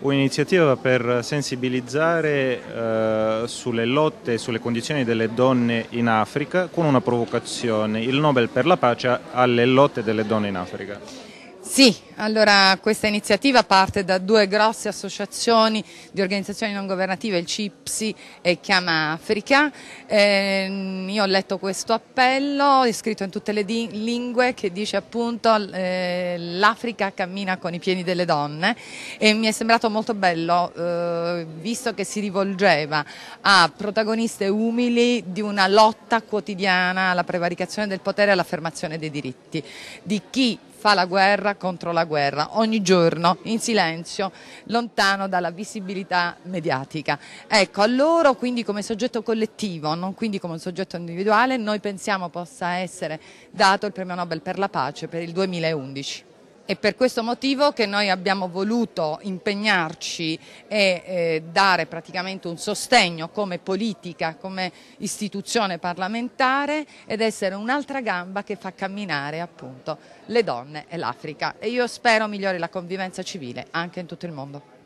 un'iniziativa per sensibilizzare eh, sulle lotte e sulle condizioni delle donne in Africa con una provocazione, il Nobel per la pace alle lotte delle donne in Africa. Sì, allora questa iniziativa parte da due grosse associazioni di organizzazioni non governative, il CIPSI e Chiama Africa. Eh, io ho letto questo appello, è scritto in tutte le lingue, che dice appunto eh, l'Africa cammina con i piedi delle donne e mi è sembrato molto bello, eh, visto che si rivolgeva a protagoniste umili di una lotta quotidiana alla prevaricazione del potere e all'affermazione dei diritti, di chi fa la guerra contro la guerra, ogni giorno, in silenzio, lontano dalla visibilità mediatica. Ecco, a loro quindi come soggetto collettivo, non quindi come soggetto individuale, noi pensiamo possa essere dato il premio Nobel per la pace per il 2011. È per questo motivo che noi abbiamo voluto impegnarci e eh, dare praticamente un sostegno come politica, come istituzione parlamentare ed essere un'altra gamba che fa camminare appunto le donne e l'Africa. E io spero migliori la convivenza civile anche in tutto il mondo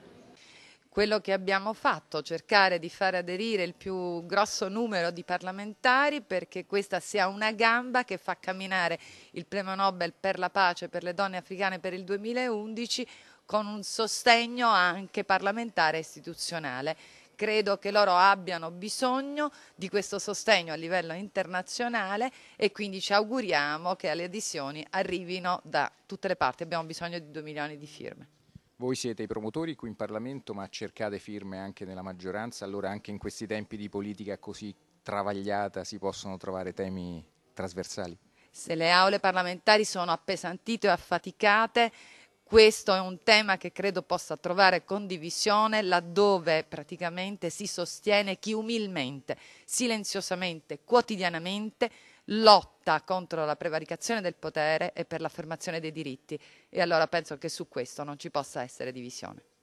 quello che abbiamo fatto, cercare di far aderire il più grosso numero di parlamentari perché questa sia una gamba che fa camminare il premio Nobel per la pace per le donne africane per il 2011 con un sostegno anche parlamentare e istituzionale. Credo che loro abbiano bisogno di questo sostegno a livello internazionale e quindi ci auguriamo che le adesioni arrivino da tutte le parti. Abbiamo bisogno di 2 milioni di firme. Voi siete i promotori qui in Parlamento, ma cercate firme anche nella maggioranza, allora anche in questi tempi di politica così travagliata si possono trovare temi trasversali? Se le aule parlamentari sono appesantite e affaticate, questo è un tema che credo possa trovare condivisione laddove praticamente si sostiene chi umilmente, silenziosamente, quotidianamente lotta contro la prevaricazione del potere e per l'affermazione dei diritti e allora penso che su questo non ci possa essere divisione.